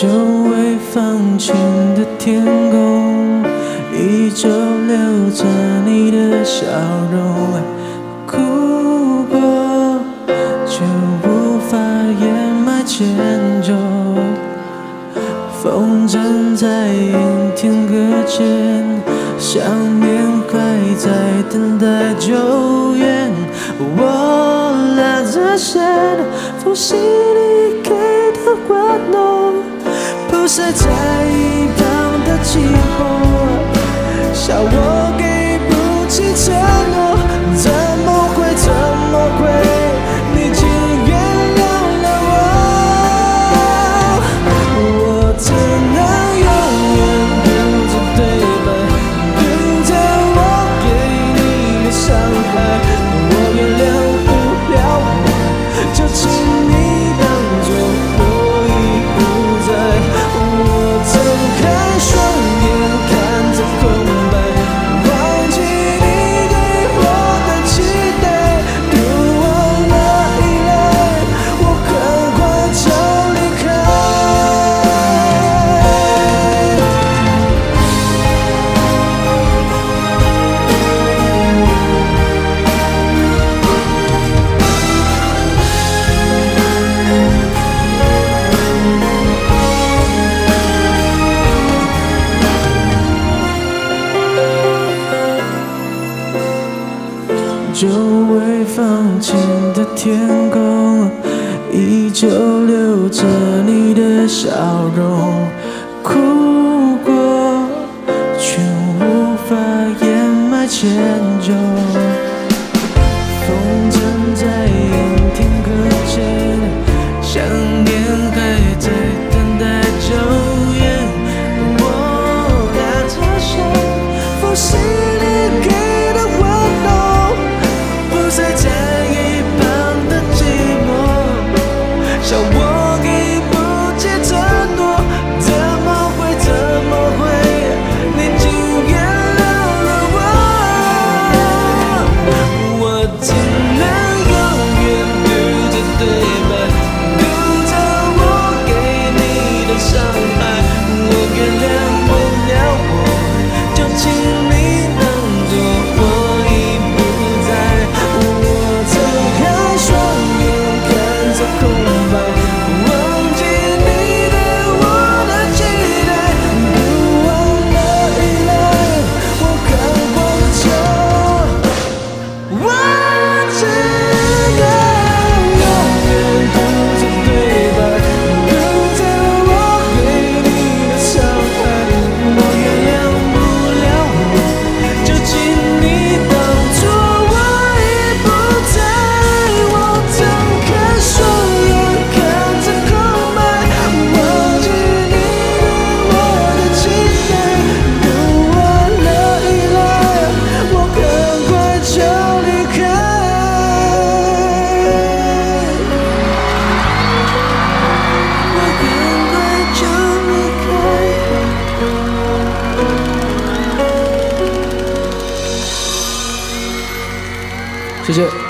久未放晴的天空依旧留着你的笑容。哭过却无法掩埋歉疚风筝在阴天搁浅想念还在等待救援我拉着线复习你给的温暖是在一旁的寂寞笑我久未放晴的天空依旧留着你的笑容哭过却无法掩埋歉疚。谢谢。